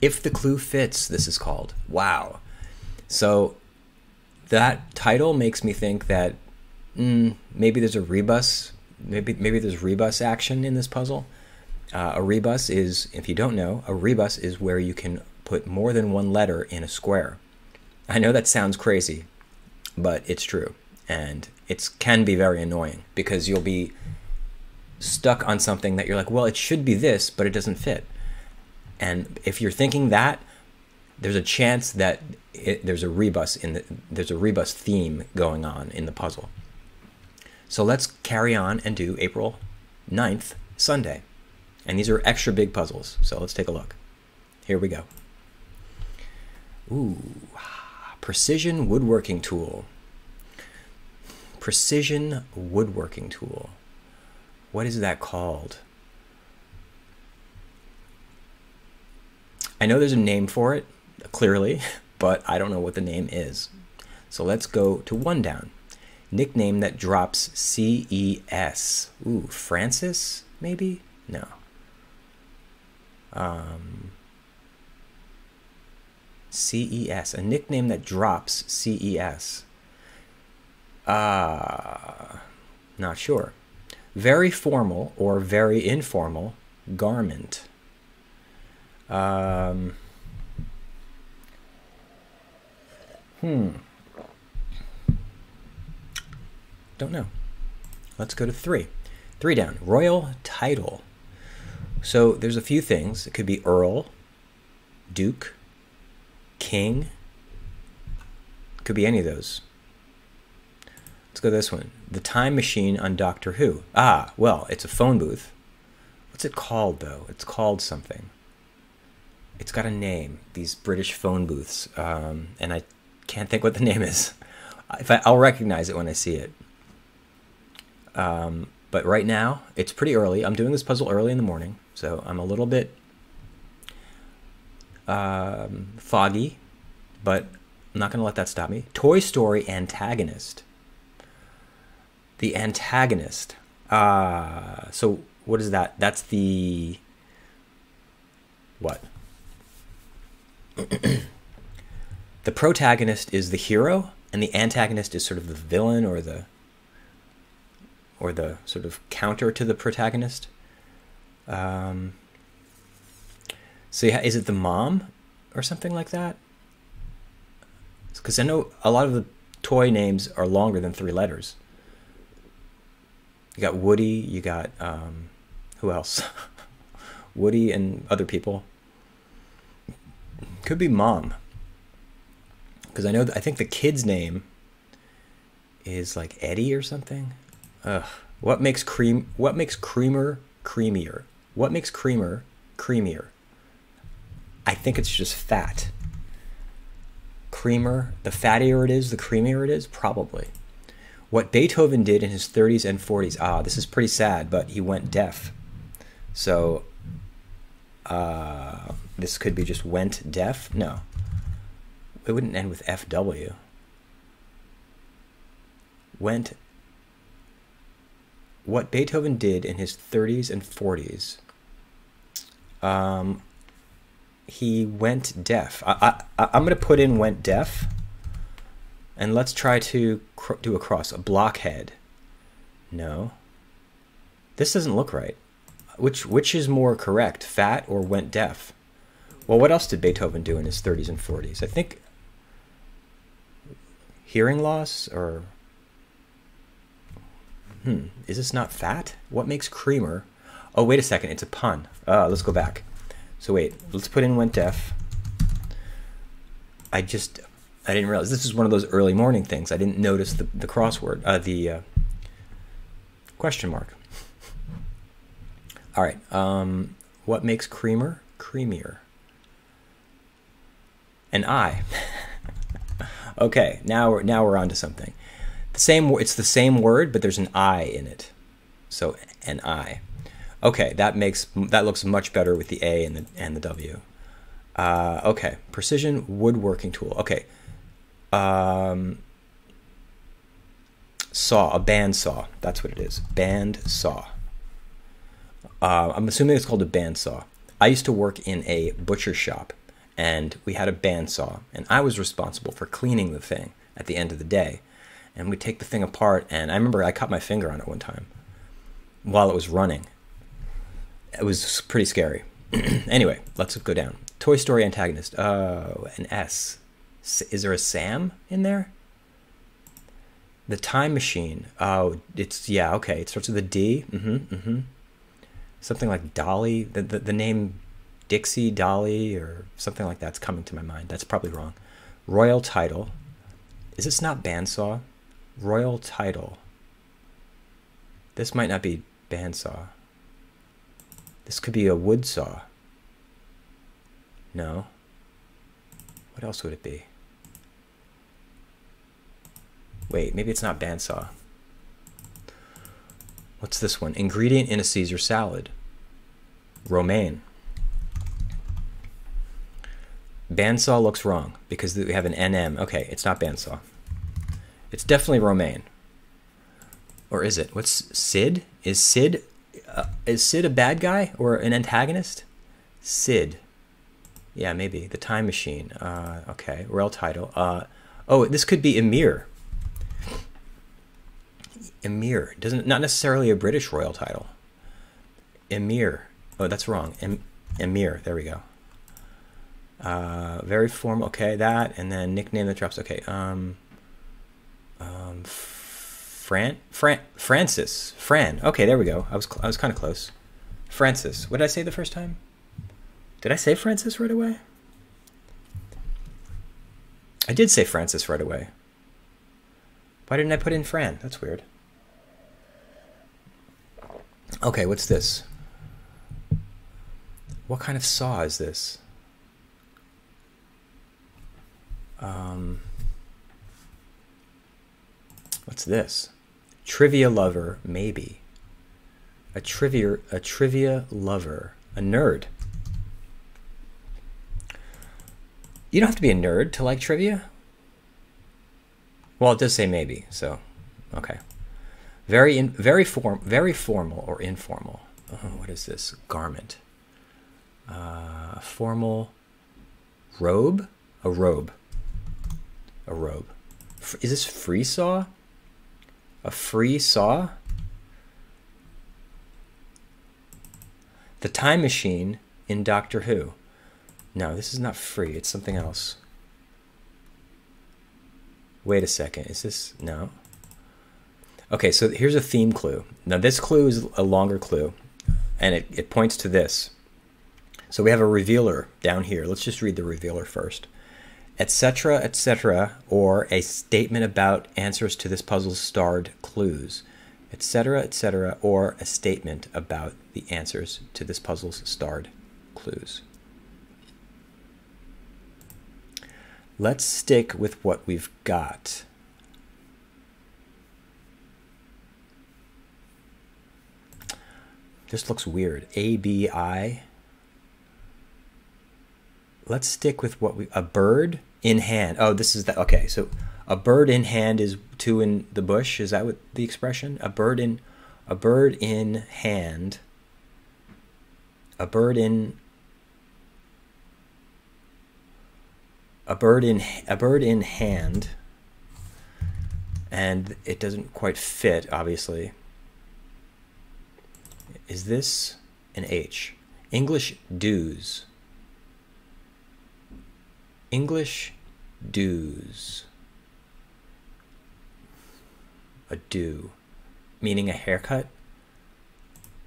If the clue fits, this is called. Wow. So that title makes me think that mm, maybe there's a rebus, maybe maybe there's rebus action in this puzzle. Uh, a rebus is, if you don't know, a rebus is where you can put more than one letter in a square. I know that sounds crazy, but it's true, and it can be very annoying because you'll be stuck on something that you're like, well, it should be this, but it doesn't fit. And if you're thinking that, there's a chance that it, there's a rebus in the, there's a rebus theme going on in the puzzle. So let's carry on and do April 9th, Sunday. And these are extra big puzzles. So let's take a look. Here we go. Ooh, precision woodworking tool. Precision woodworking tool. What is that called? I know there's a name for it, clearly, but I don't know what the name is. So let's go to one down. Nickname that drops CES. Ooh, Francis, maybe? No. Um, CES, a nickname that drops CES. Ah, uh, not sure. Very formal or very informal garment. Um, hmm. Don't know. Let's go to three. Three down. Royal title. So there's a few things. It could be Earl, Duke, King. Could be any of those. Let's go this one. The Time Machine on Doctor Who. Ah, well, it's a phone booth. What's it called, though? It's called something it's got a name. These British phone booths, um, and I can't think what the name is. If I, will recognize it when I see it. Um, but right now, it's pretty early. I'm doing this puzzle early in the morning, so I'm a little bit um, foggy, but I'm not going to let that stop me. Toy Story antagonist. The antagonist. Uh, so what is that? That's the what? the protagonist is the hero and the antagonist is sort of the villain or the or the sort of counter to the protagonist. Um, so yeah, is it the mom or something like that? Because I know a lot of the toy names are longer than three letters. You got Woody. You got um, who else? Woody and other people. Could be mom. Because I know, I think the kid's name is like Eddie or something. Ugh. What makes cream? What makes creamer creamier? What makes creamer creamier? I think it's just fat. Creamer, the fattier it is, the creamier it is, probably. What Beethoven did in his 30s and 40s. Ah, this is pretty sad, but he went deaf. So, uh, this could be just went deaf. No, it wouldn't end with FW. Went. What Beethoven did in his 30s and 40s. Um, he went deaf. I, I, I'm going to put in went deaf. And let's try to do a cross. A blockhead. No. This doesn't look right. Which which is more correct, fat or went deaf? Well, what else did Beethoven do in his 30s and 40s? I think hearing loss or hmm, is this not fat? What makes creamer? Oh, wait a second, it's a pun. Uh, let's go back. So wait, let's put in went deaf. I just I didn't realize this is one of those early morning things. I didn't notice the the crossword, uh, the uh, question mark. All right. Um, what makes creamer creamier? An I. okay, now we're now we're on to something. The same it's the same word, but there's an I in it. So an I. Okay, that makes that looks much better with the A and the and the W. Uh, okay, precision woodworking tool. Okay. Um, saw, a band saw. That's what it is. Band saw. Uh, I'm assuming it's called a band saw. I used to work in a butcher shop, and we had a bandsaw, and I was responsible for cleaning the thing at the end of the day. And we'd take the thing apart, and I remember I cut my finger on it one time while it was running. It was pretty scary. anyway, let's go down. Toy Story antagonist. Oh, an S. Is there a Sam in there? The Time Machine. Oh, it's yeah. Okay, it starts with a D. Mm-hmm. Mm-hmm something like Dolly. The, the, the name Dixie Dolly or something like that's coming to my mind. That's probably wrong. Royal title. Is this not bandsaw? Royal title. This might not be bandsaw. This could be a wood saw. No. What else would it be? Wait, maybe it's not bandsaw. What's this one? Ingredient in a Caesar salad. Romaine. Bandsaw looks wrong because we have an NM. Okay, it's not bandsaw. It's definitely romaine. Or is it? What's Sid? Is Sid uh, is Sid a bad guy or an antagonist? Sid. Yeah, maybe the time machine. Uh, okay, royal title. Uh, oh, this could be Emir. Emir doesn't not necessarily a British royal title. Emir. Oh, that's wrong. Em, Emir. There we go. Uh, very formal. Okay, that and then nickname that drops. Okay. Um. Um. Fran. Fran. Francis. Fran. Okay, there we go. I was I was kind of close. Francis. What did I say the first time? Did I say Francis right away? I did say Francis right away. Why didn't I put in Fran? That's weird. Okay, what's this? What kind of saw is this? Um, what's this? Trivia lover, maybe. A trivia, a trivia lover, a nerd. You don't have to be a nerd to like trivia. Well, it does say maybe, so okay. Very, in, very form, very formal or informal. Oh, what is this garment? Uh, formal robe, a robe, a robe. Is this free saw? A free saw? The time machine in Doctor Who. No, this is not free. It's something else. Wait a second. Is this no? Okay, so here's a theme clue. Now this clue is a longer clue, and it, it points to this. So we have a revealer down here. Let's just read the revealer first. Etc., etc., or a statement about answers to this puzzle's starred clues. Etc., etc., or a statement about the answers to this puzzle's starred clues. Let's stick with what we've got. This looks weird. ABI. Let's stick with what we a bird in hand. Oh, this is the okay. So a bird in hand is two in the bush. Is that what the expression? A bird in a bird in hand. A bird in a bird in a bird in hand and it doesn't quite fit obviously is this an H? English dues. English dues. A do, meaning a haircut.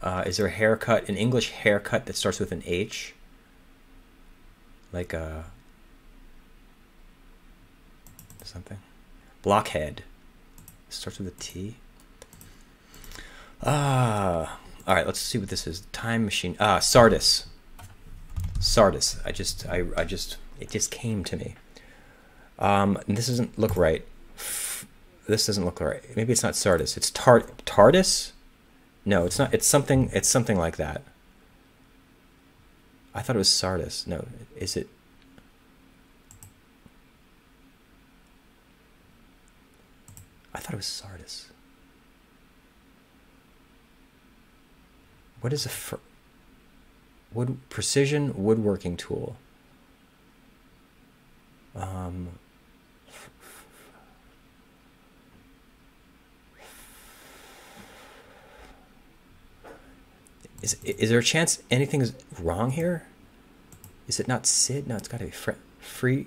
Uh, is there a haircut, an English haircut that starts with an H? Like a something. Blockhead starts with a T. Ah, all right, let's see what this is. Time machine. Ah, Sardis. Sardis. I just, I, I just, it just came to me. Um, this doesn't look right. This doesn't look right. Maybe it's not Sardis. It's Tard TARDIS. No, it's not. It's something. It's something like that. I thought it was Sardis. No, is it? I thought it was Sardis. What is a fr- wood precision woodworking tool? Um, is is there a chance anything is wrong here? Is it not Sid? No, it's got to be fr- free.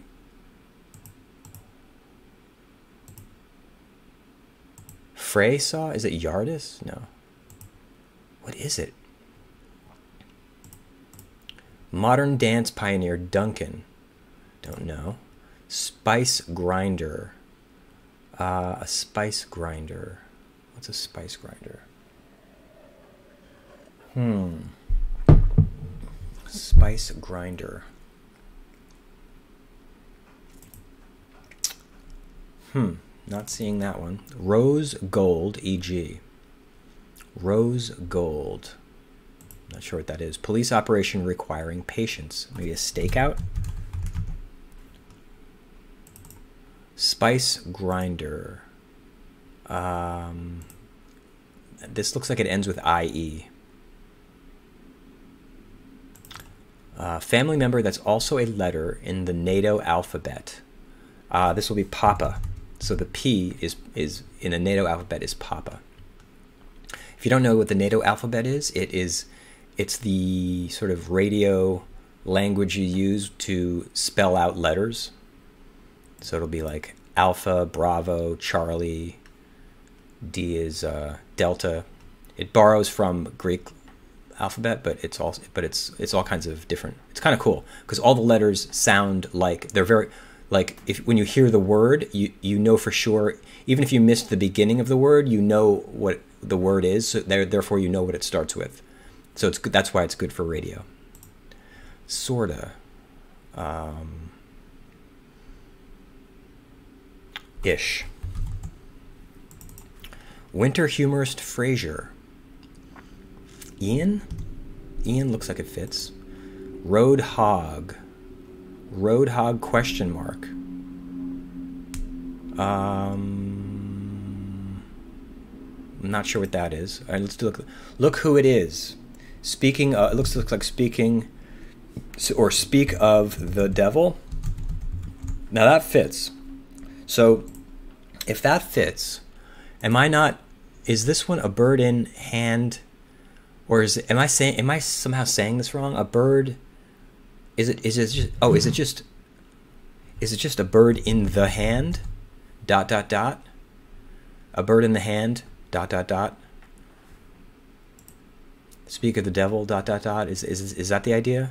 Frey saw? Is it Yardis? No. What is it? Modern dance pioneer Duncan. Don't know. Spice grinder. Uh, a spice grinder. What's a spice grinder? Hmm. Spice grinder. Hmm. Not seeing that one. Rose gold, e.g. Rose gold. Not sure what that is. Police operation requiring patience. Maybe a stakeout? Spice grinder. Um, this looks like it ends with IE. Uh, family member that's also a letter in the NATO alphabet. Uh, this will be Papa. So the P is is in the NATO alphabet is Papa. If you don't know what the NATO alphabet is, it is it's the sort of radio language you use to spell out letters. So it'll be like Alpha, Bravo, Charlie. D is uh, Delta. It borrows from Greek alphabet, but it's all but it's it's all kinds of different. It's kind of cool because all the letters sound like they're very like if when you hear the word, you you know for sure. Even if you missed the beginning of the word, you know what the word is. So there, therefore, you know what it starts with. So it's good. That's why it's good for radio. Sorta. Um, ish. Winter humorist Frazier. Ian? Ian looks like it fits. Road Hog. Road Hog question mark. Um, I'm not sure what that is. All right, let's do look. Look who it is. Speaking. It looks looks like speaking, or speak of the devil. Now that fits. So, if that fits, am I not? Is this one a bird in hand? or is it, am I saying am I somehow saying this wrong? A bird is it is it just oh is it just is it just a bird in the hand? Dot dot dot. A bird in the hand. Dot dot dot. Speak of the devil. Dot dot dot. Is is is that the idea?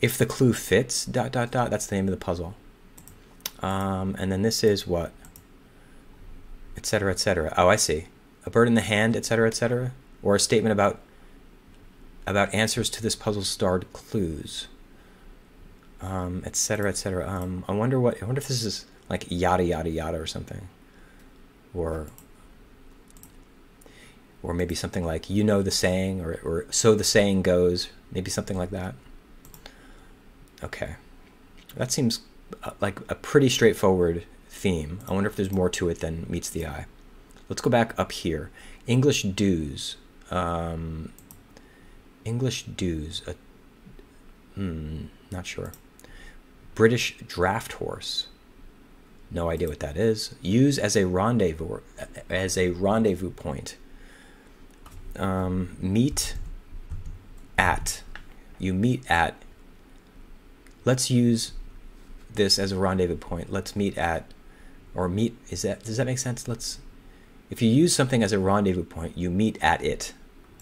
If the clue fits. Dot dot dot. That's the name of the puzzle. Um, and then this is what. Etc. Etc. Oh, I see. A bird in the hand. Etc. Etc. Or a statement about about answers to this puzzle starred clues, um, etc., etc. Um, I wonder what. I wonder if this is like yada yada yada or something, or or maybe something like you know the saying, or or so the saying goes. Maybe something like that. Okay, that seems uh, like a pretty straightforward theme. I wonder if there's more to it than meets the eye. Let's go back up here. English dues. Um, English dues. A, hmm, not sure. British draft horse. No idea what that is. Use as a rendezvous as a rendezvous point. Um, meet at. You meet at. Let's use this as a rendezvous point. Let's meet at, or meet. Is that does that make sense? Let's. If you use something as a rendezvous point, you meet at it.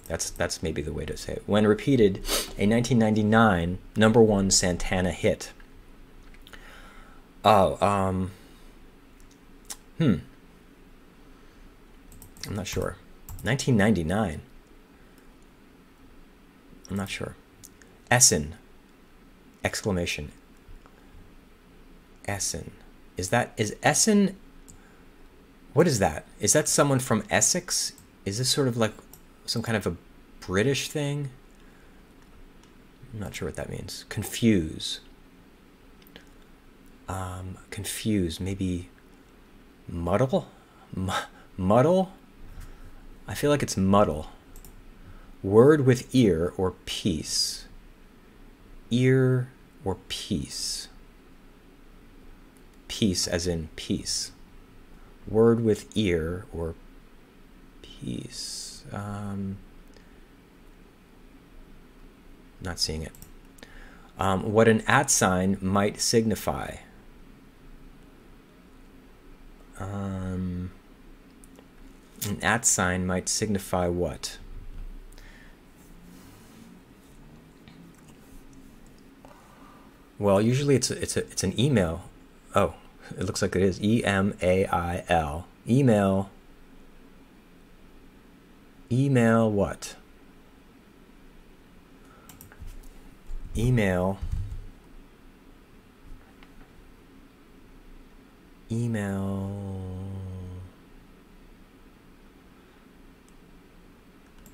That's that's maybe the way to say it. When repeated, a 1999 number one Santana hit. Oh, um, hmm. I'm not sure. 1999. I'm not sure. Essen. Exclamation. Essen. Is that is Essen? What is that? Is that someone from Essex? Is this sort of like some kind of a British thing. I'm not sure what that means. Confuse. Um, confuse. Maybe muddle? M- Muddle? I feel like it's muddle. Word with ear or peace. Ear or peace. Peace as in peace. Word with ear or peace. Um, not seeing it. Um, what an at sign might signify. Um, an at sign might signify what? Well, usually it's a, it's a, it's an email. Oh, it looks like it is E M A I L. Email. Email what? Email. Email.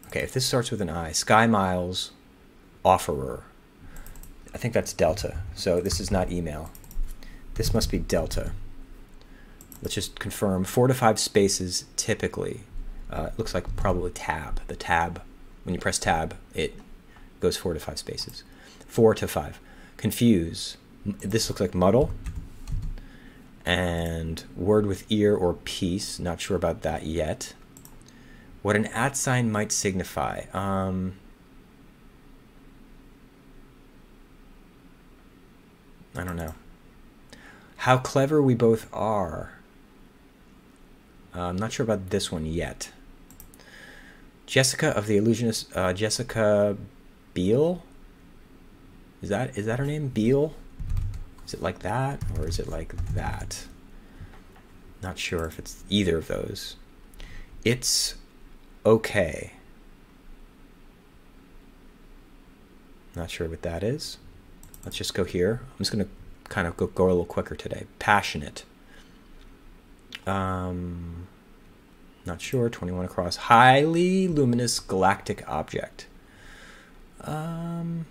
Okay, if this starts with an I, Sky Miles, offerer. I think that's Delta. So this is not email. This must be Delta. Let's just confirm. Four to five spaces typically. Uh, it looks like probably tab. The tab, when you press tab, it goes four to five spaces. Four to five. Confuse. This looks like muddle. And word with ear or piece. Not sure about that yet. What an at sign might signify. Um, I don't know. How clever we both are. Uh, I'm not sure about this one yet. Jessica of the Illusionist, uh, Jessica Biel. Is that is that her name? Biel. Is it like that or is it like that? Not sure if it's either of those. It's okay. Not sure what that is. Let's just go here. I'm just going to kind of go, go a little quicker today. Passionate. Um, not sure. 21 across. Highly luminous galactic object. Um,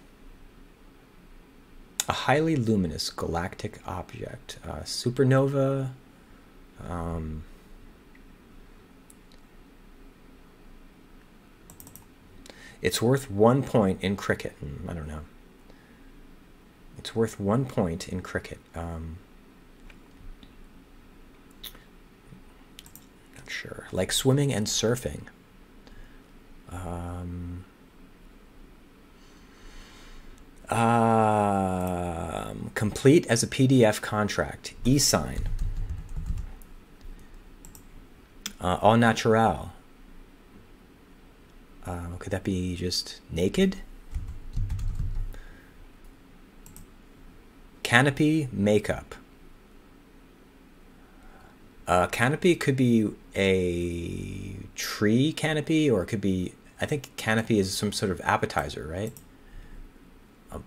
a highly luminous galactic object. Uh, supernova. Um, it's worth one point in cricket. Hmm, I don't know. It's worth one point in cricket. Um, not sure. Like swimming and surfing. Um, um, complete as a PDF contract. E-sign. Uh, all natural. Uh, could that be just naked? Canopy makeup. Uh, canopy could be a tree canopy, or it could be. I think canopy is some sort of appetizer, right?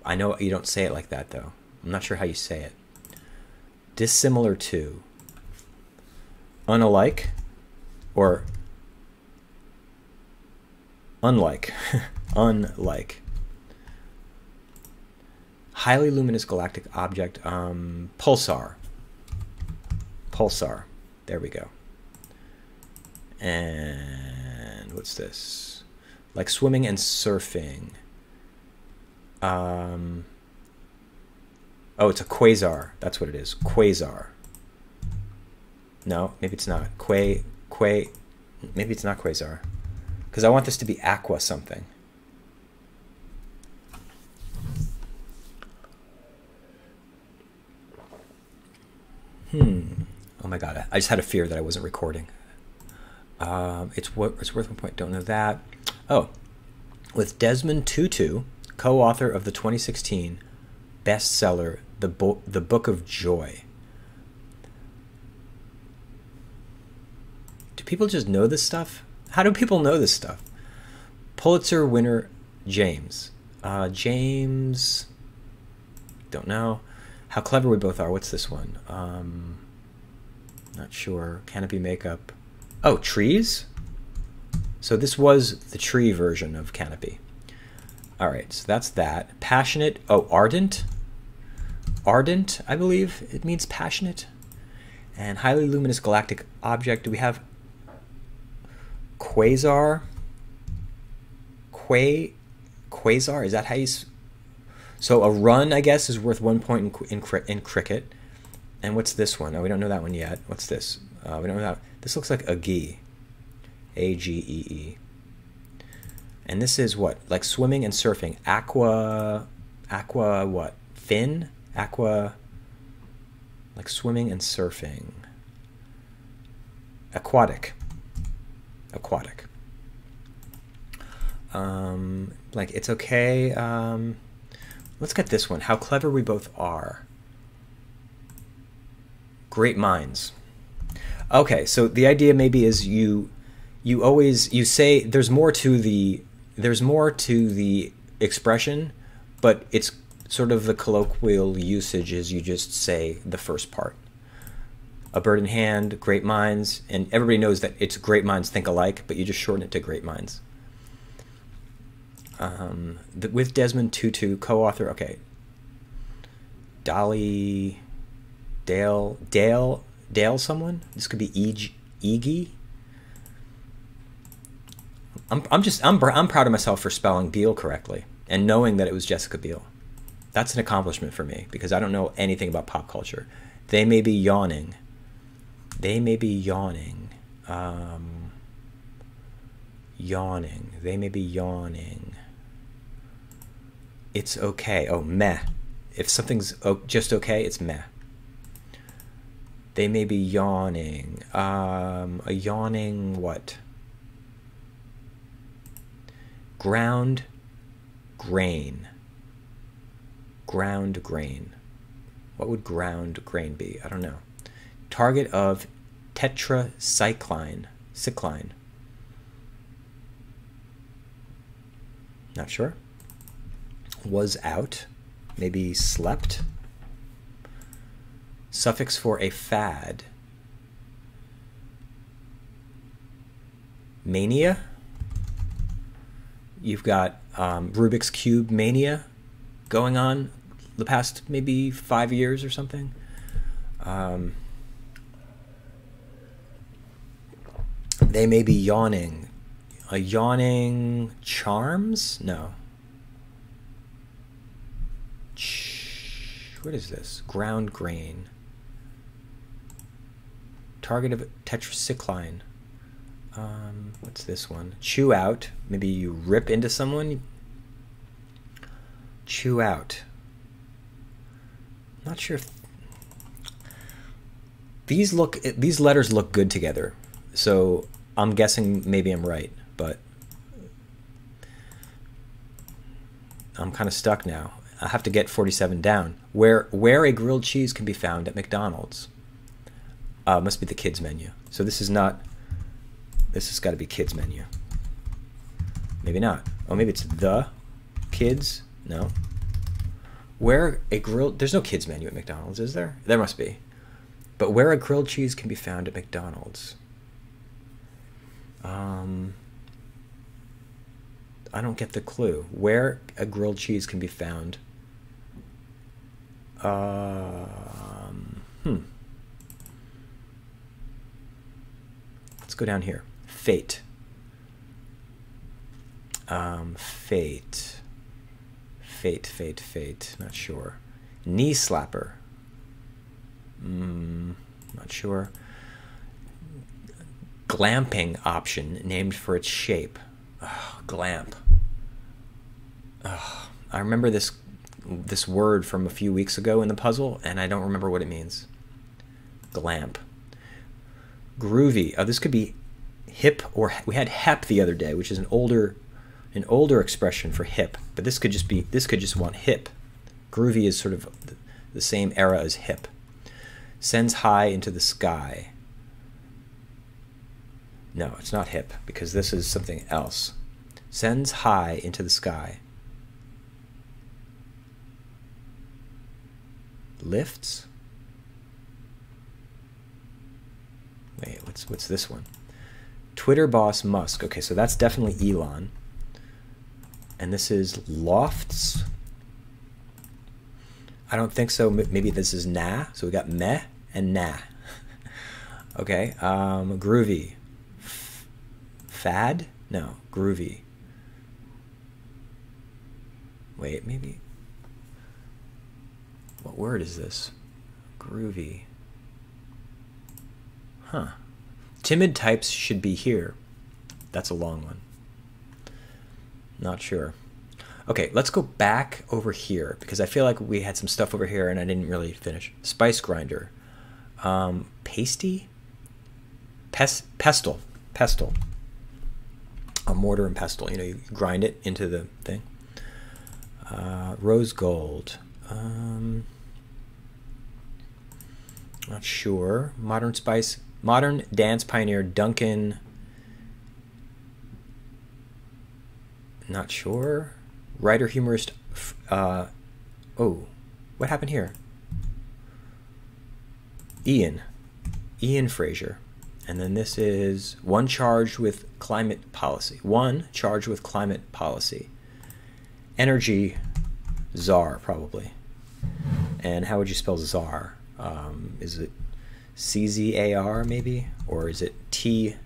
I know you don't say it like that, though. I'm not sure how you say it. Dissimilar to. Unalike, or unlike. unlike highly luminous galactic object, um, pulsar. Pulsar. There we go. And what's this? Like swimming and surfing. Um, oh, it's a quasar. That's what it is. Quasar. No, maybe it's not. Qua, qua, maybe it's not quasar. Because I want this to be aqua something. Hmm. Oh my god, I just had a fear that I wasn't recording. Um, it's what it's worth one point. Don't know that. Oh, with Desmond Tutu, co-author of the 2016 bestseller "The Bo- The Book of Joy." Do people just know this stuff? How do people know this stuff? Pulitzer winner James. Uh, James. Don't know. How clever we both are. What's this one? Um, not sure. Canopy makeup. Oh, trees? So this was the tree version of Canopy. All right, so that's that. Passionate. Oh, ardent. Ardent, I believe it means passionate. And highly luminous galactic object. Do we have quasar. Qua, quasar. Is that how you? So a run, I guess, is worth one point in, in, in cricket. And what's this one? Oh, we don't know that one yet. What's this? Uh, we don't know that. This looks like a gi. A G E E. And this is what? Like swimming and surfing. Aqua. Aqua what? Fin? Aqua. Like swimming and surfing. Aquatic. Aquatic. Um, like it's okay. Um, let's get this one. How clever we both are. Great minds. Okay, so the idea maybe is you you always you say there's more to the there's more to the expression, but it's sort of the colloquial usage is you just say the first part. A bird in hand, great minds, and everybody knows that it's great minds think alike, but you just shorten it to great minds. Um, the, with Desmond Tutu, co-author. Okay, Dolly, Dale, Dale, Dale. Someone. This could be Iggy. I'm, I'm just I'm, I'm proud of myself for spelling Biel correctly and knowing that it was Jessica Biel. That's an accomplishment for me because I don't know anything about pop culture. They may be yawning. They may be yawning. Um, yawning. They may be yawning. It's okay. Oh, meh. If something's just okay, it's meh. They may be yawning. Um, a yawning what? ground grain. Ground grain. What would ground grain be? I don't know. Target of tetracycline. Cycline. Not sure. Was out. Maybe slept. Suffix for a fad. Mania? You've got um, Rubik's Cube mania going on the past maybe five years or something. Um, they may be yawning. A yawning charms? No. What is this? Ground grain. Target of tetracycline. Um, what's this one? Chew out. Maybe you rip into someone. Chew out. Not sure if these look these letters look good together. So I'm guessing maybe I'm right, but I'm kind of stuck now. I have to get 47 down. Where where a grilled cheese can be found at McDonald's. Uh, must be the kids menu. So this is not this has got to be kids menu. Maybe not. Oh, maybe it's the kids. No. Where a grilled there's no kids menu at McDonald's, is there? There must be. But where a grilled cheese can be found at McDonald's. Um, I don't get the clue. Where a grilled cheese can be found. Um, hmm. Let's go down here. Fate. Um, fate. Fate, fate, fate. Not sure. Knee slapper. Mm, not sure. Glamping option named for its shape. Glamp. I remember this this word from a few weeks ago in the puzzle, and I don't remember what it means. Glamp. Groovy. Oh, this could be hip or we had hep the other day, which is an older an older expression for hip, but this could just be this could just want hip. Groovy is sort of the same era as hip. Sends high into the sky. No, it's not hip because this is something else. Sends high into the sky. Lifts. Wait, what's what's this one? Twitter boss Musk. Okay, so that's definitely Elon. And this is Lofts. I don't think so. Maybe this is Nah. So we got Meh and Nah. okay, um, Groovy. Fad? No, groovy. Wait, maybe. What word is this? Groovy. Huh. Timid types should be here. That's a long one. Not sure. Okay, let's go back over here because I feel like we had some stuff over here and I didn't really finish. Spice grinder. Um, pasty? Pes pestle. Pestle. A mortar and pestle. You know, you grind it into the thing. Uh, rose gold. Um, not sure. Modern spice. Modern dance pioneer Duncan. Not sure. Writer humorist. Uh, oh, what happened here? Ian. Ian Frazier. And then this is one charged with climate policy. One charged with climate policy. Energy czar, probably. And how would you spell czar? Um, is it C Z A R maybe? Or is it T?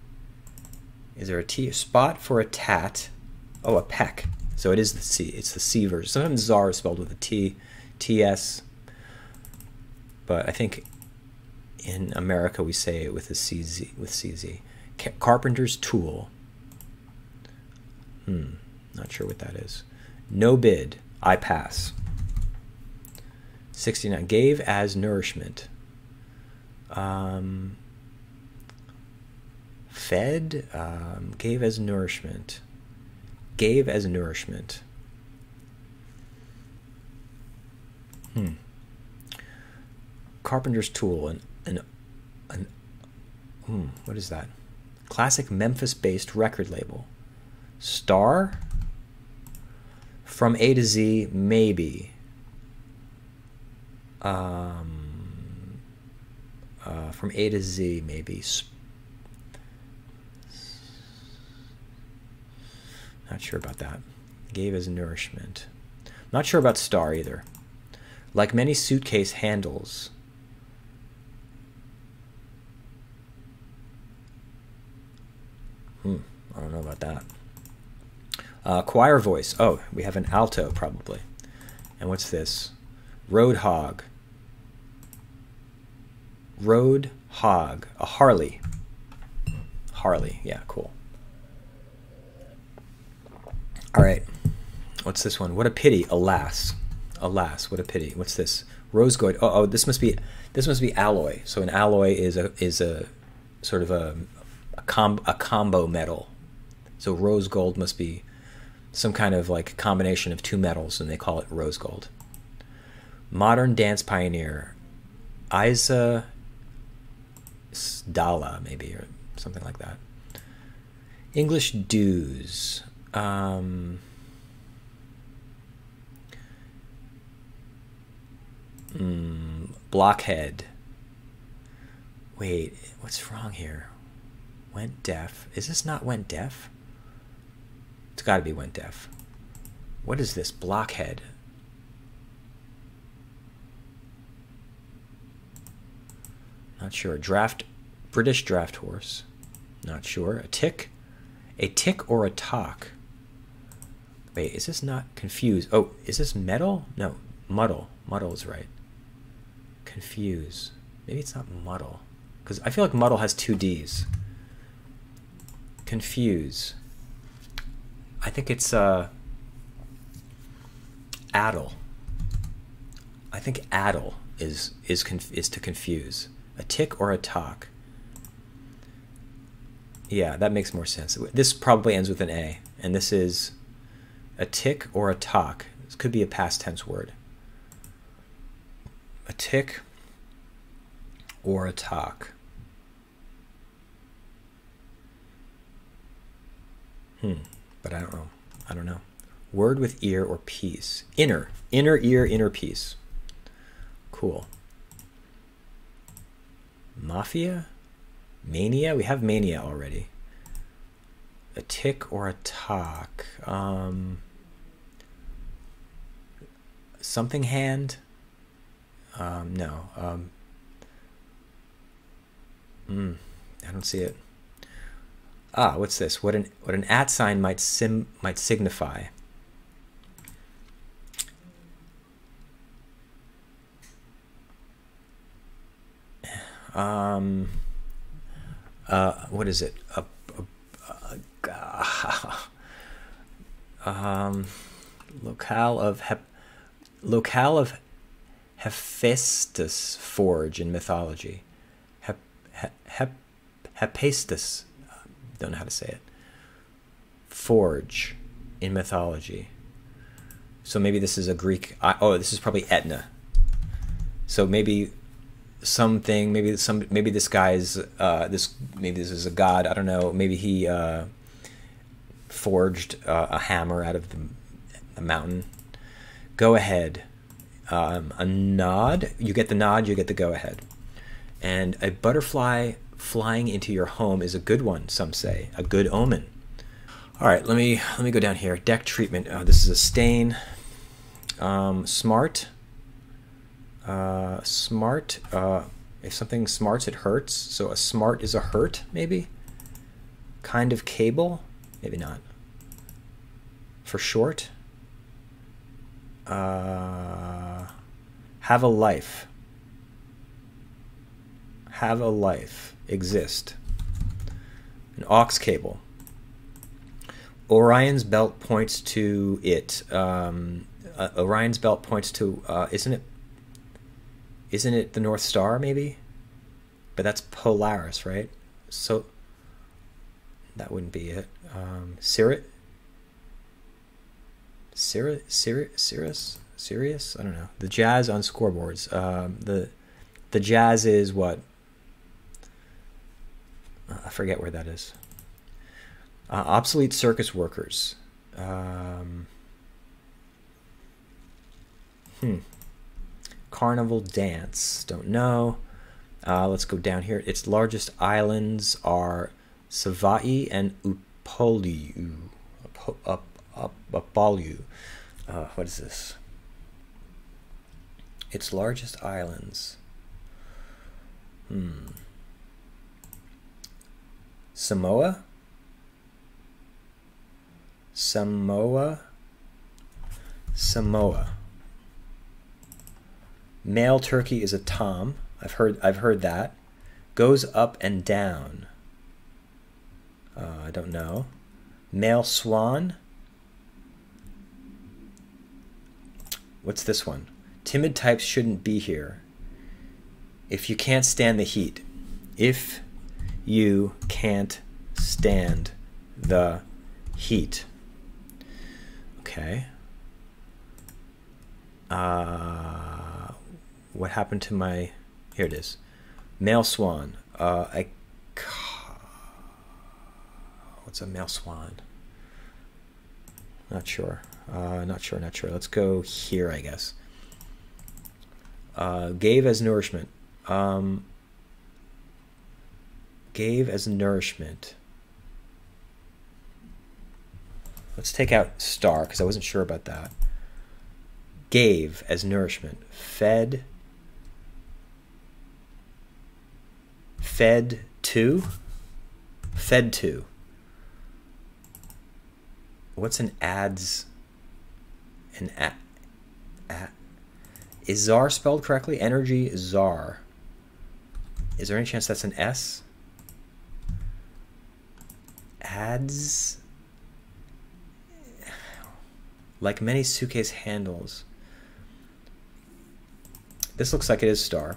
Is there a T? Spot for a tat. Oh, a peck. So it is the C. It's the C version. Sometimes czar is spelled with a T, T S. But I think in America we say it with a CZ with CZ. Carpenter's tool. Hmm, not sure what that is. No bid. I pass. 69. Gave as nourishment. Um, fed. Um, gave as nourishment. Gave as nourishment. Hmm. Carpenter's tool. An an, an hmm, what is that? Classic Memphis-based record label. Star. From A to Z, maybe. Um, uh, from A to Z, maybe. Not sure about that. Gave as nourishment. Not sure about star either. Like many suitcase handles, Hmm, I don't know about that. Uh, choir voice. Oh, we have an alto probably. And what's this? Road hog. Road hog. A Harley. Harley. Yeah, cool. All right. What's this one? What a pity. Alas. Alas, what a pity. What's this? Rose gold. Oh, oh, this must be this must be alloy. So an alloy is a is a sort of a a, com- a combo metal. So rose gold must be some kind of like combination of two metals, and they call it rose gold. Modern dance pioneer, Isa Dala, maybe, or something like that. English dues. Um, mm, blockhead. Wait, what's wrong here? Went deaf. Is this not went deaf? It's got to be went deaf. What is this? Blockhead. Not sure. Draft. British draft horse. Not sure. A tick? A tick or a talk? Wait, is this not confused? Oh, is this metal? No, muddle. Muddle is right. Confuse. Maybe it's not muddle. Because I feel like muddle has two D's confuse. I think it's uh, addle. I think addle is is is to confuse a tick or a talk. Yeah, that makes more sense. This probably ends with an A, and this is a tick or a talk. This could be a past tense word. A tick or a talk. Hmm. But I don't know. I don't know. Word with ear or piece. Inner. Inner ear, inner piece. Cool. Mafia? Mania? We have mania already. A tick or a talk. Um, something hand? Um, no. Um, mm, I don't see it. Ah, what's this? What an what an at sign might sim might signify. Um, uh, what is it? A, a, a, um, locale of hep, locale of Hephaestus forge in mythology. Hep, hep, hep, Hephaestus, don't know how to say it. Forge in mythology. So maybe this is a Greek. Oh, this is probably Etna. So maybe something maybe some maybe this guy's uh, this maybe this is a god i don't know maybe he uh, forged uh, a hammer out of the, the mountain. Go ahead. Um, a nod you get the nod you get the go ahead. And a butterfly flying into your home is a good one some say a good omen. All right let me let me go down here. Deck treatment uh, this is a stain. Um, smart uh, smart. Uh, if something smarts, it hurts. So a smart is a hurt, maybe. Kind of cable, maybe not. For short. Uh, have a life. Have a life. Exist. An aux cable. Orion's belt points to it. Um, uh, Orion's belt points to, uh, isn't it isn't it the North Star maybe? But that's Polaris, right? So that wouldn't be it. Um, Sirius, Sirius, Sirius, Sirius. I don't know. The Jazz on scoreboards. Um, the the Jazz is what? Uh, I forget where that is. Uh, obsolete circus workers. Um, hmm. Carnival Dance. Don't know. Uh, let's go down here. Its largest islands are Savai and Upoliu. Up, up, Upoliu. Uh, what is this? Its largest islands. Hmm. Samoa? Samoa? Samoa. Male turkey is a tom. I've heard I've heard that. Goes up and down. Uh, I don't know. Male swan. What's this one? Timid types shouldn't be here. If you can't stand the heat. If you can't stand the heat. Okay. Uh what happened to my here it is male swan. Uh, I what's a male swan? Not sure. Uh, not sure not sure. Let's go here I guess. Uh, gave as nourishment. Um, gave as nourishment. Let's take out star because I wasn't sure about that. Gave as nourishment. Fed fed to fed to what's an ads? An is czar spelled correctly? Energy czar. Is there any chance that's an s? Ads? Like many suitcase handles. This looks like it is star.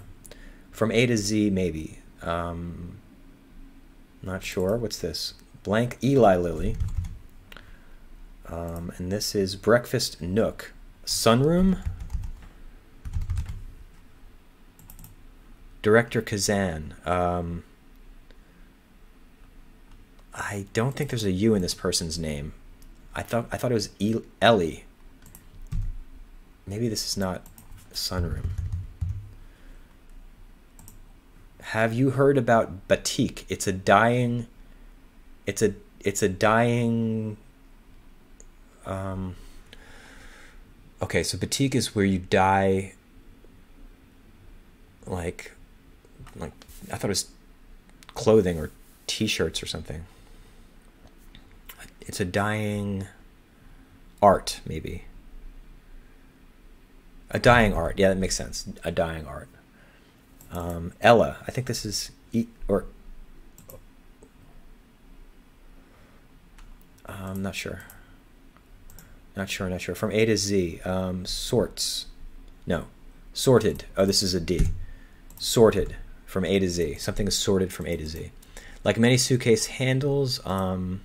From a to z maybe um, not sure. What's this? Blank Eli Lilly. Um, and this is Breakfast Nook. Sunroom. Director Kazan. Um, I don't think there's a U in this person's name. I thought I thought it was Ellie. Maybe this is not Sunroom. Have you heard about batik? It's a dying. It's a it's a dying. Um, okay, so batik is where you dye. Like, like I thought it was clothing or T-shirts or something. it's a dying art, maybe. A dying art. Yeah, that makes sense. A dying art. Um, Ella. I think this is e or I'm not sure. Not sure. Not sure. From A to Z. Um, sorts. No. Sorted. Oh, this is a D. Sorted from A to Z. Something is sorted from A to Z. Like many suitcase handles. Um,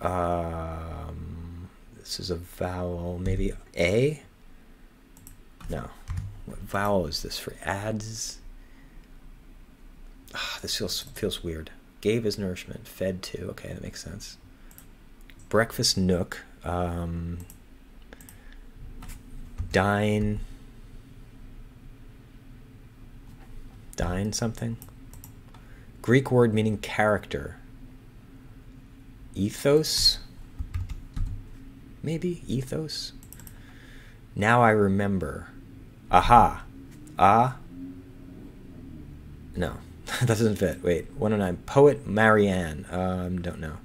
um, this is a vowel. Maybe A. No. What vowel is this for ads? Ah, this feels feels weird. Gave as nourishment, fed to. Okay, that makes sense. Breakfast nook. Um, dine. Dine something. Greek word meaning character. Ethos. Maybe ethos. Now I remember. Aha. Ah. No, that doesn't fit. Wait, 109. Poet Marianne. Um, don't know.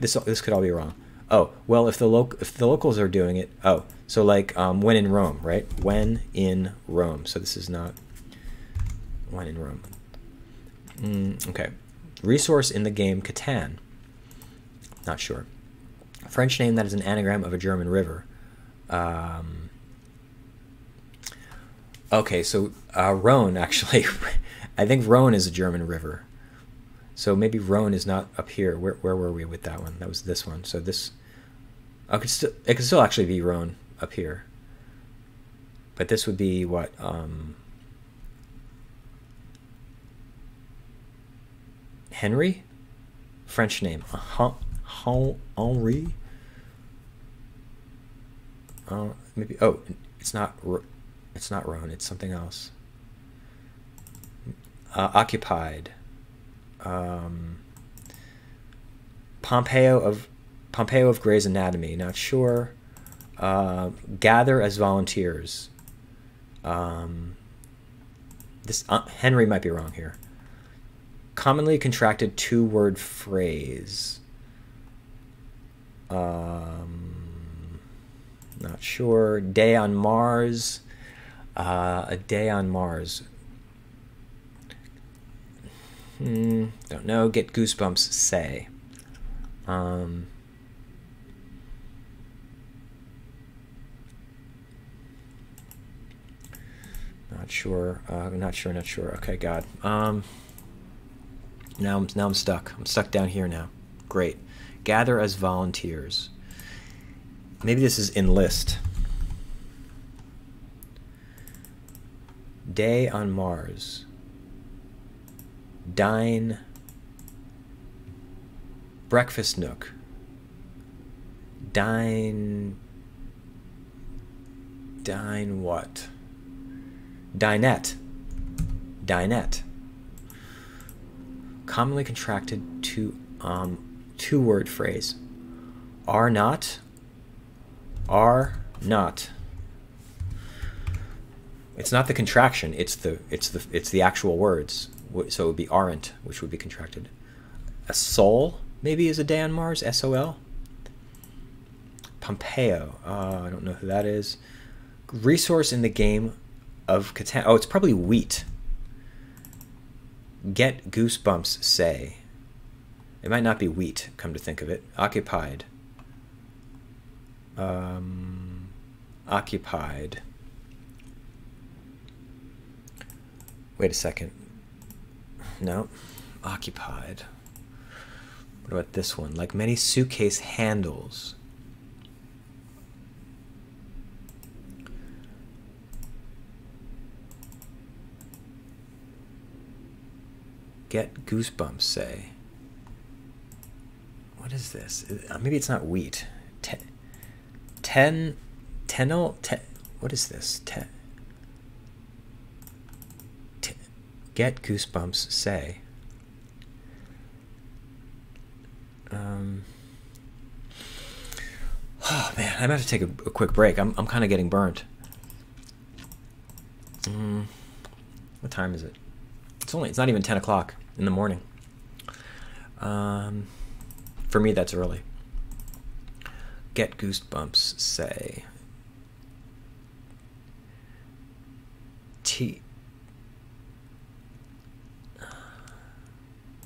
This this could all be wrong. Oh, well, if the loc if the locals are doing it. Oh, so like um, when in Rome, right? When in Rome. So this is not when in Rome. Mm, okay. Resource in the game Catan. Not sure. French name that is an anagram of a German river. Um, okay, so uh, Rhone, actually. I think Rhone is a German river. So maybe Rhone is not up here. Where, where were we with that one? That was this one. So this. Oh, it could still, it could still actually be Rhone up here. But this would be what? Um, Henry? French name. Henri? Oh, maybe. Oh, it's not. It's not Rhone. It's something else. Uh, occupied. Um, Pompeo of Pompeo of Grey's Anatomy. Not sure. Uh, gather as volunteers. Um, this uh, Henry might be wrong here. Commonly contracted two-word phrase. Um, not sure. Day on Mars. Uh, a day on Mars. Hmm, don't know. Get goosebumps. Say. Um, not sure. Uh, not sure. Not sure. Okay, God. Um, now I'm now I'm stuck. I'm stuck down here now. Great. Gather as volunteers. Maybe this is enlist. Day on Mars. Dine. Breakfast nook. Dine. Dine what? Dinette. Dinette commonly contracted to um, two word phrase. Are not, are not. It's not the contraction. It's the it's the it's the actual words. So it would be aren't, which would be contracted. A soul maybe is a day on Mars. S O L. Pompeo. Uh, I don't know who that is. Resource in the game of Catan. Oh, it's probably wheat get goosebumps say. It might not be wheat, come to think of it. Occupied. Um, occupied. Wait a second. No. Occupied. What about this one? Like many suitcase handles. get goosebumps say. What is this? Uh, maybe it's not wheat. Ten, ten, ten, what is this? Ten, get goosebumps say. Um, oh man, I'm about to take a, a quick break. I'm, I'm kind of getting burnt. Mm, what time is it? It's only, it's not even 10 o'clock in the morning. Um, For me, that's early. Get goosebumps, say. T.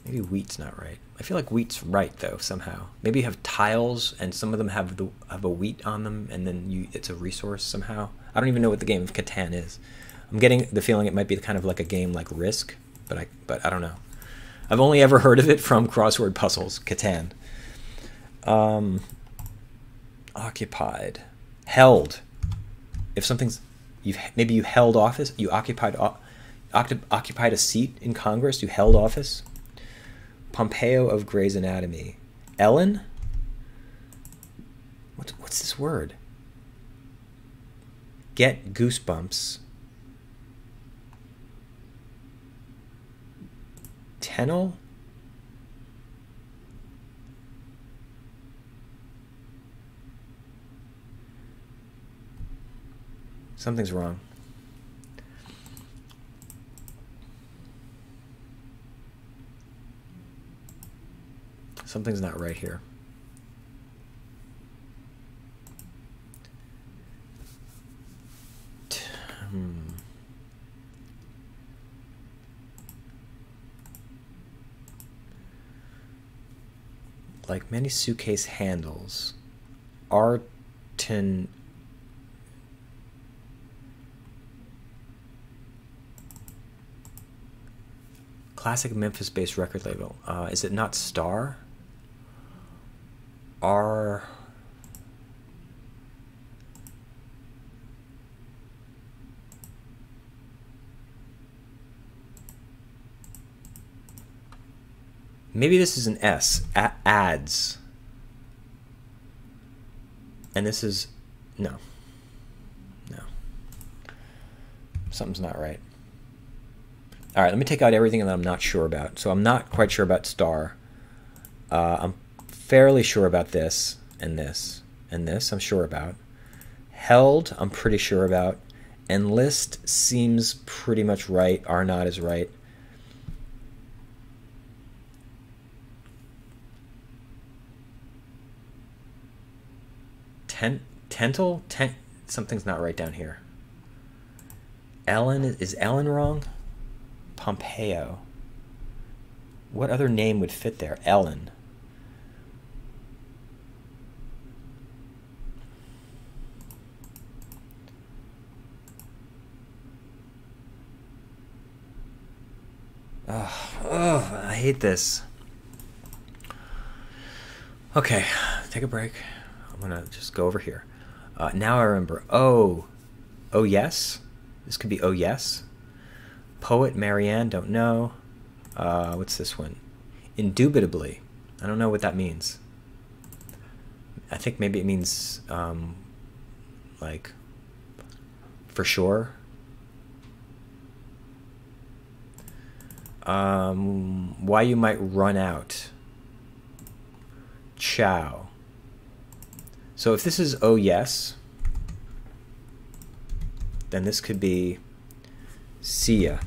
Maybe wheat's not right. I feel like wheat's right though somehow. Maybe you have tiles and some of them have the have a wheat on them, and then you it's a resource somehow. I don't even know what the game of Catan is. I'm getting the feeling it might be kind of like a game like Risk, but I but I don't know. I've only ever heard of it from crossword puzzles, Catan. Um, occupied, held. If something's you've maybe you held office, you occupied occupied a seat in Congress, you held office. Pompeo of Grey's Anatomy. Ellen? What's, what's this word? Get goosebumps. Tennel? Something's wrong. Something's not right here. Hmm. Like many suitcase handles, Arten classic Memphis-based record label. Uh, is it not Star? Are maybe this is an S ads. And this is no. No. Something's not right. All right let me take out everything that I'm not sure about. So I'm not quite sure about star. Uh, I'm fairly sure about this and this and this I'm sure about. Held, I'm pretty sure about. Enlist seems pretty much right. Are not is right. Tent, tental? Tent, something's not right down here. Ellen, is Ellen wrong? Pompeo. What other name would fit there? Ellen. Oh, I hate this. Okay, take a break. I'm gonna just go over here. Uh, now I remember. Oh, oh yes. This could be oh yes. Poet Marianne, don't know. Uh, what's this one? Indubitably. I don't know what that means. I think maybe it means um, like for sure Um, why you might run out. Chow. So if this is oh yes, then this could be see ya.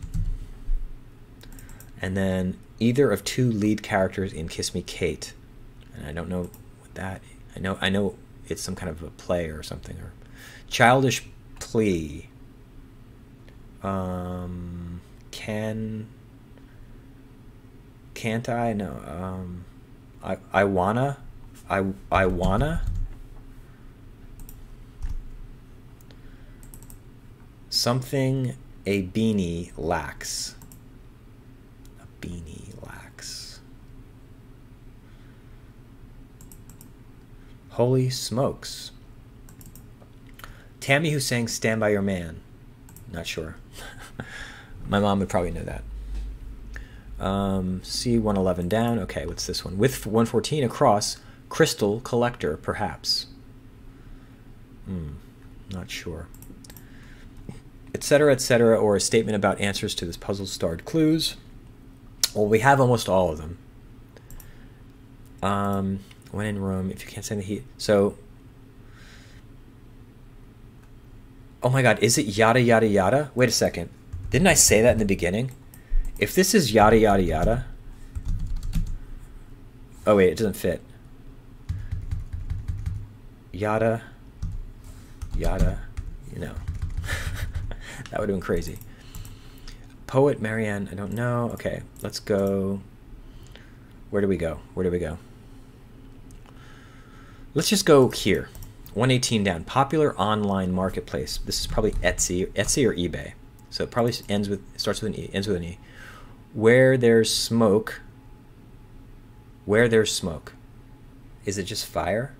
And then either of two lead characters in Kiss Me Kate. And I don't know what that I know I know it's some kind of a play or something or childish plea. Um can can't I? No. Um, I I wanna. I I wanna. Something a beanie lacks. A beanie lacks. Holy smokes. Tammy who sang Stand By Your Man. Not sure. My mom would probably know that. Um, C111 down. Okay, what's this one? With 114 across, crystal collector, perhaps. Hmm, not sure. Etc., etc., or a statement about answers to this puzzle starred clues. Well, we have almost all of them. Um, when in Rome, if you can't stand the heat. So, oh my god, is it yada yada yada? Wait a second. Didn't I say that in the beginning? If this is yada yada yada. Oh wait, it doesn't fit. yada, yada, you know. that would have been crazy. Poet Marianne, I don't know. Okay, let's go. Where do we go? Where do we go? Let's just go here. 118 down. Popular online marketplace. This is probably Etsy, Etsy or eBay. So it probably ends with starts with an E, ends with an E. Where there's smoke. Where there's smoke. Is it just fire?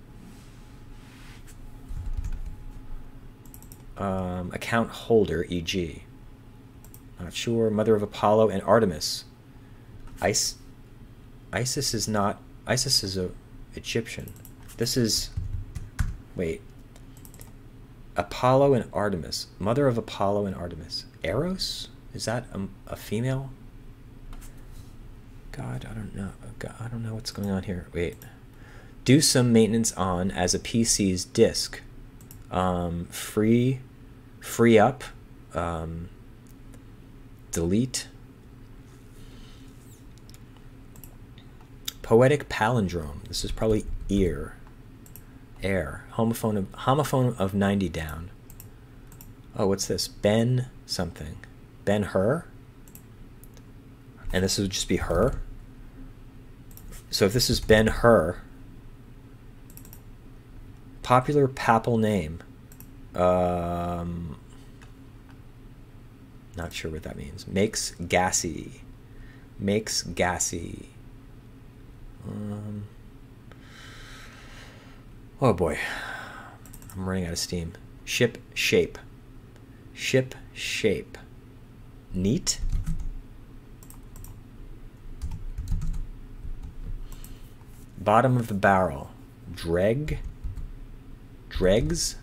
Um, account holder, e.g. Not sure. Mother of Apollo and Artemis. Ice. Isis is not. Isis is a Egyptian. This is. Wait. Apollo and Artemis. Mother of Apollo and Artemis. Eros? Is that a, a female? God, I don't know. God, I don't know what's going on here. Wait. Do some maintenance on as a PC's disk. Um, free, free up. Um, delete. Poetic palindrome. This is probably ear. Air. Homophone of, homophone of 90 down. Oh, what's this? Ben something. Ben her? And this would just be her? So if this is Ben her, popular papal name. Um, not sure what that means. Makes gassy. Makes gassy. Um, oh boy. I'm running out of steam. Ship shape. Ship shape. Neat. Bottom of the barrel. Dreg. Dregs.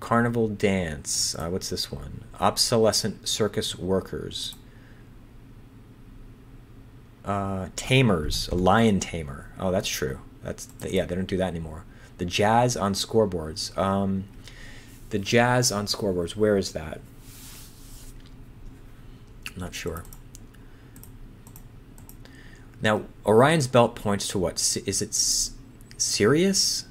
Carnival Dance. Uh, what's this one? Obsolescent Circus Workers. Uh, tamers. A lion tamer. Oh, that's true. That's yeah. They don't do that anymore. The jazz on scoreboards. Um, the jazz on scoreboards. Where is that? I'm not sure. Now Orion's belt points to what? Is it Sirius?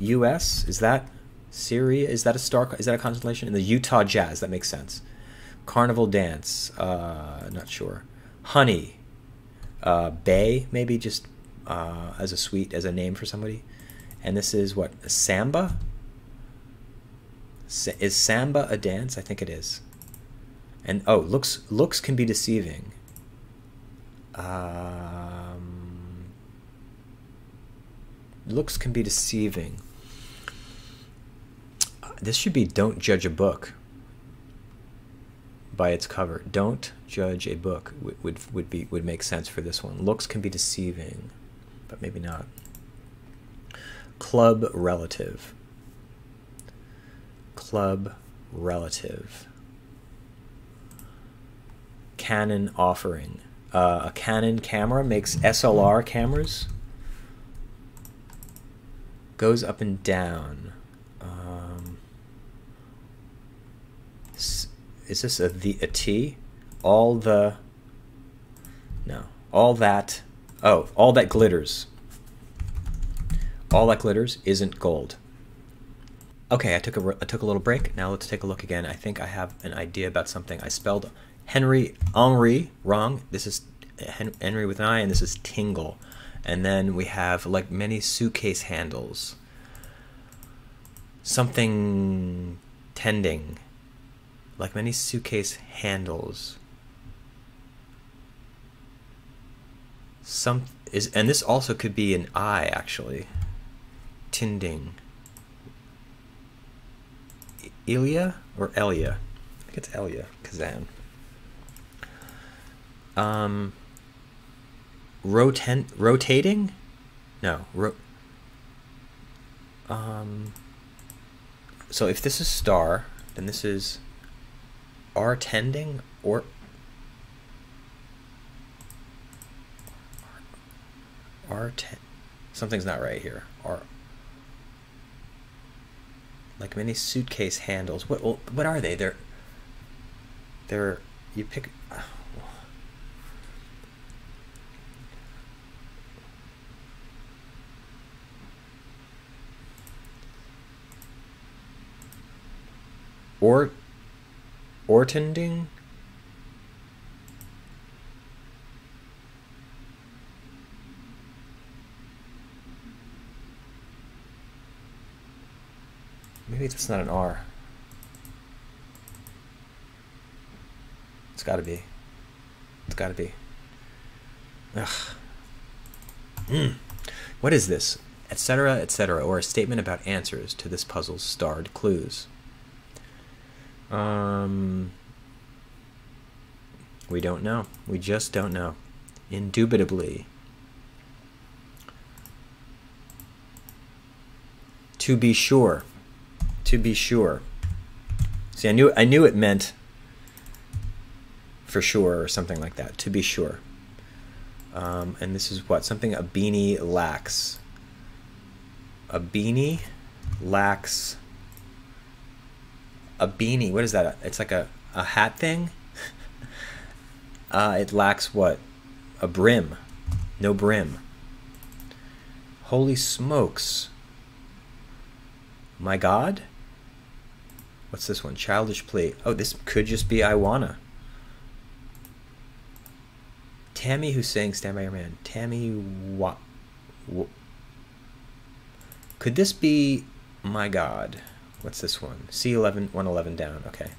U.S. Is that? Syria is that a star? Is that a constellation? In the Utah Jazz, that makes sense. Carnival Dance, uh, not sure. Honey, uh, Bay, maybe just uh, as a sweet as a name for somebody. And this is what samba. Is samba a dance? I think it is. And oh, looks looks can be deceiving. Um, looks can be deceiving this should be don't judge a book by its cover. Don't judge a book would, would would be would make sense for this one. Looks can be deceiving, but maybe not. Club relative. Club relative. Canon offering. Uh, a Canon camera makes SLR cameras. Goes up and down. is this a the a T? All the no, all that oh, all that glitters. All that glitters isn't gold. Okay, I took a I took a little break. Now let's take a look again. I think I have an idea about something. I spelled Henry Henri wrong. This is uh, Henry with an I, and this is Tingle. And then we have like many suitcase handles. Something tending like many suitcase handles. Some is and this also could be an I actually. Tinding. Ilya or Elia? I think it's Elia Kazan. Um rotating? No, ro um so if this is star, then this is are tending or are ten something's not right here are like many suitcase handles what what are they they're they're you pick or Ortending. Maybe it's not an R. It's got to be. It's got to be. Ugh. Mm. What is this? Etc., etc., or a statement about answers to this puzzle's starred clues. Um, we don't know. We just don't know. Indubitably. To be sure. To be sure. See, I knew I knew it meant for sure or something like that. To be sure. Um, and this is what something a beanie lacks. A beanie lacks a beanie. What is that? It's like a, a hat thing. uh, it lacks what? A brim. No brim. Holy smokes. My God? What's this one? Childish plea. Oh, this could just be I Wanna. Tammy who's saying Stand By Your Man. Tammy what? Could this be My God? What's this one? C11, 111 down. Okay.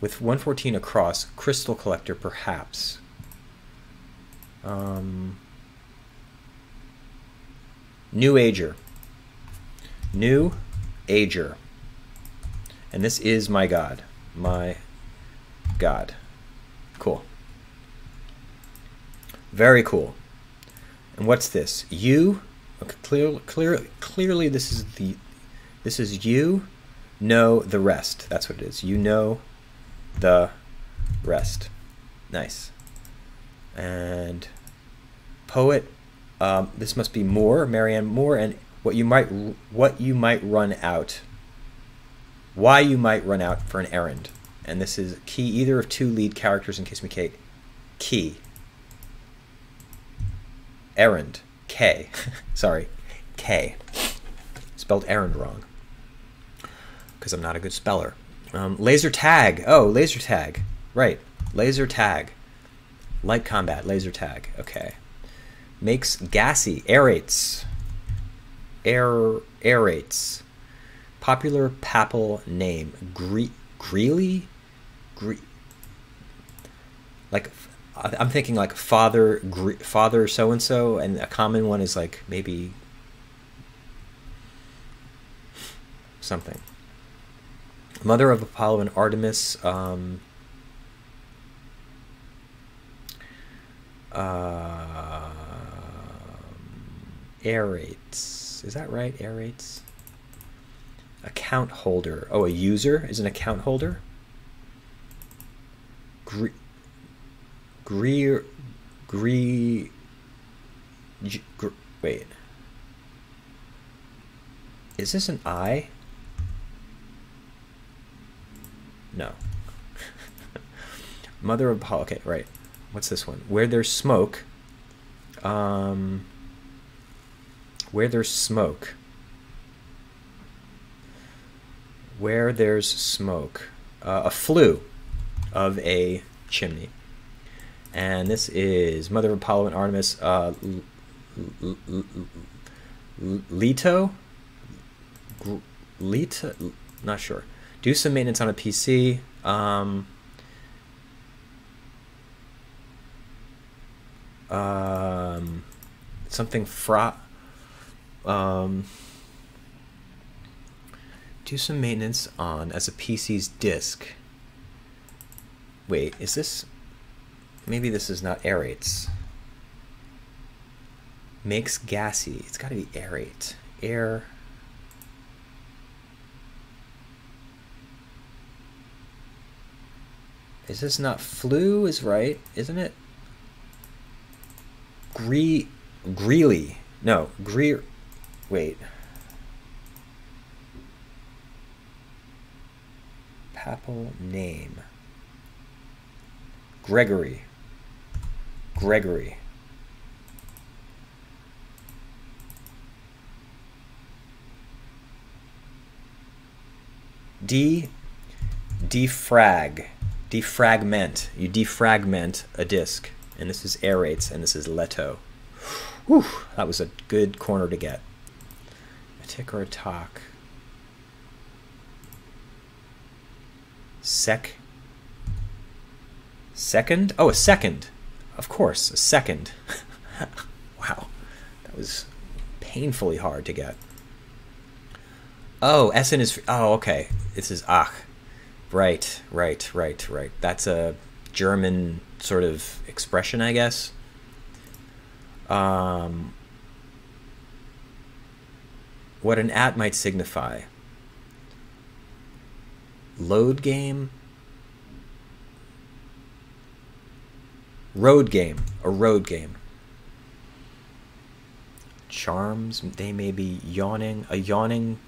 With 114 across, Crystal Collector, perhaps. Um, New Ager. New Ager. And this is my God. My God. Cool. Very cool. And what's this? You? Okay, clear, clear, clearly this is the this is you know the rest. That's what it is. You know the rest. Nice. And poet. Um, this must be Moore, Marianne Moore, and what you might what you might run out. Why you might run out for an errand. And this is key either of two lead characters in Kiss Me Kate. Key. Errand. K. Sorry. K. Spelled errand wrong because I'm not a good speller. Um, laser tag. Oh, laser tag. Right. Laser tag. Light combat. Laser tag. Okay. Makes gassy. Aerates. Air aerates. Popular papal name. Gre- Greeley? Gre- like I'm thinking like father father so and so and a common one is like maybe something mother of Apollo and Artemis. Um, uh, aerates. Is that right? Aerates. Account holder. Oh, a user is an account holder. Gre Greer. Gree. Gre wait. Is this an I? No. Mother of Apollo. Okay, right. What's this one? Where there's smoke. Um, where there's smoke. Where there's smoke. Uh, a flue of a chimney. And this is Mother of Apollo and Artemis. Uh, Leto? Leto? Not sure do some maintenance on a PC. Um, um, something fra. Um, do some maintenance on as a PC's disk. Wait, is this? Maybe this is not aerates. Makes gassy. It's got to be aerate. Air. Is this not flu? Is right, isn't it? Gree, Greeley. No, Greer. Wait. Papal name. Gregory. Gregory. D defrag, defragment. You defragment a disk, and this is aerates, and this is Leto. Whew, that was a good corner to get. A tick or a talk. Sec. Second? Oh, a second. Of course, a second. wow, that was painfully hard to get. Oh, Essen is. Oh, okay. This is Ach. Right, right, right, right. That's a German sort of expression, I guess. Um, what an at might signify. Load game. Road game. A road game. Charms. They may be yawning. A yawning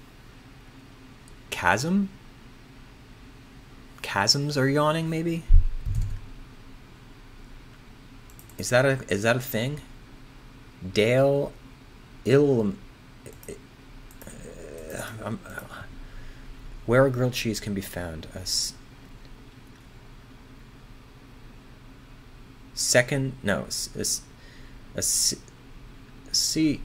chasm? Chasms are yawning, maybe? Is that a is that a thing? Dale ill uh, um, where a grilled cheese can be found. A s- second, no, a, s- a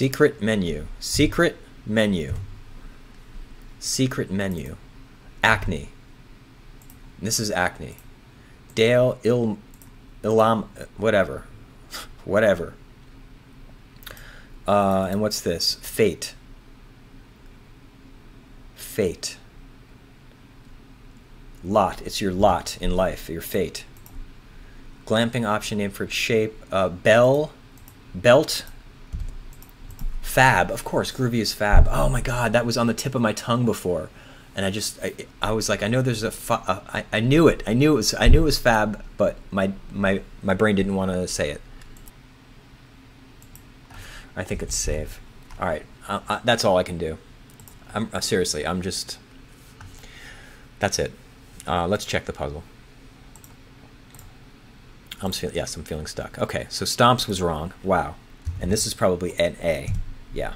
Secret menu. Secret menu. Secret menu. Acne. This is acne. Dale Il Ilam whatever. whatever. Uh, and what's this? Fate. Fate. Lot. It's your lot in life, your fate. Glamping option name for shape. Uh, bell. Belt. Fab. Of course, Groovy is fab. Oh my god, that was on the tip of my tongue before. And I just, I, I was like, I know there's a, fa- uh, I, I knew it. I knew it was, I knew it was fab, but my, my, my brain didn't want to say it. I think it's save. All right, uh, uh, that's all I can do. I'm uh, seriously, I'm just. That's it. Uh, let's check the puzzle. I'm yes, I'm feeling stuck. Okay, so stomps was wrong. Wow, and this is probably an A. Yeah.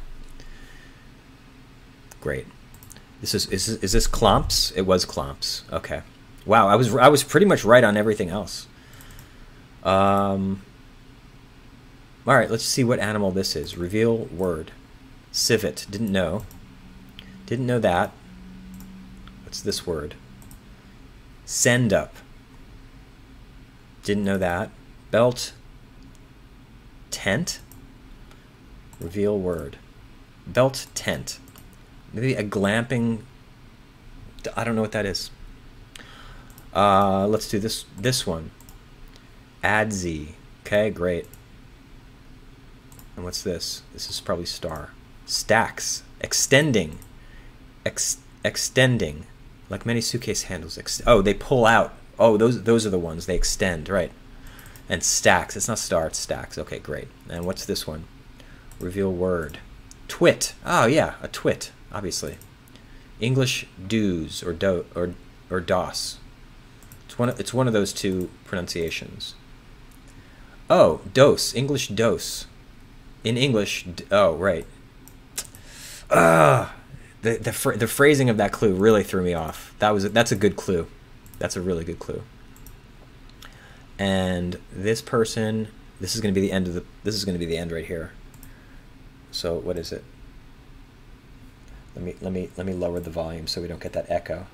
Great. This is is is this Clomps? It was Clomps. Okay. Wow, I was I was pretty much right on everything else. Um. All right, let's see what animal this is. Reveal word. Civet. Didn't know. Didn't know that. What's this word? Send up. Didn't know that. Belt. Tent. Reveal word. Belt tent. Maybe a glamping. I don't know what that is. Uh, let's do this. This one. Adzi. Okay, great. And what's this? This is probably star. Stacks. Extending. Ex- extending. Like many suitcase handles. Ex- oh, they pull out. Oh, those those are the ones. They extend, right. And stacks. It's not star, it's stacks. Okay, great. And what's this one? Reveal word. Twit. Oh, yeah, a twit, obviously. English do's or do or or dos. It's one of, it's one of those two pronunciations. Oh, dose. English dose in English. Oh, right. Ah, the the fr- the phrasing of that clue really threw me off. That was a, that's a good clue. That's a really good clue. And this person, this is going to be the end of the. This is going to be the end right here. So what is it? Let me let me let me lower the volume so we don't get that echo.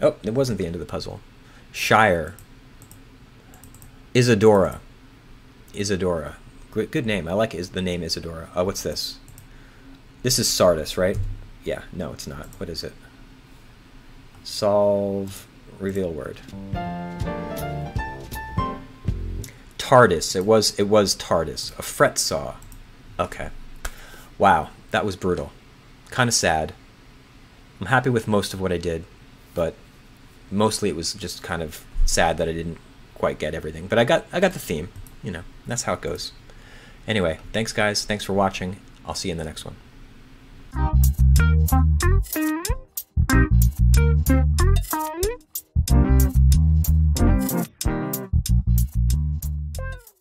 Oh, it wasn't the end of the puzzle. Shire. Isadora. Isadora. Good, good name. I like is the name Isadora. Oh, what's this? This is Sardis, right? Yeah. No, it's not. What is it? Solve. Reveal word. TARDIS. It was it was TARDIS. A fret saw. Okay. Wow, that was brutal. Kind of sad. I'm happy with most of what I did, but mostly it was just kind of sad that I didn't quite get everything. But I got I got the theme, you know. That's how it goes. Anyway, thanks guys. Thanks for watching. I'll see you in the next one.